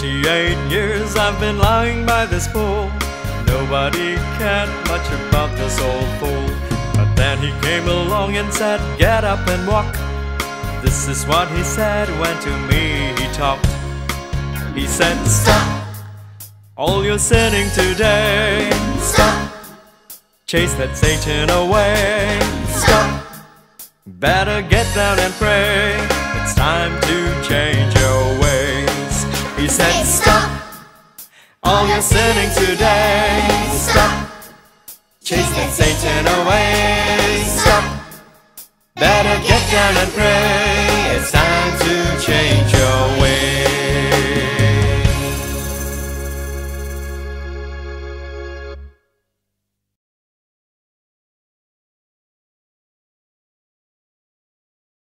Twenty-eight years I've been lying by this pool. Nobody cared much about this old fool. But then he came along and said, Get up and walk. This is what he said when to me he talked. He said, Stop all your sinning today. Stop, Chase that Satan away. stop, Better get down and pray. It's time to change. He said, stop, all your sinning today. stop, Chase that Satan away. Stop. Better get down and pray.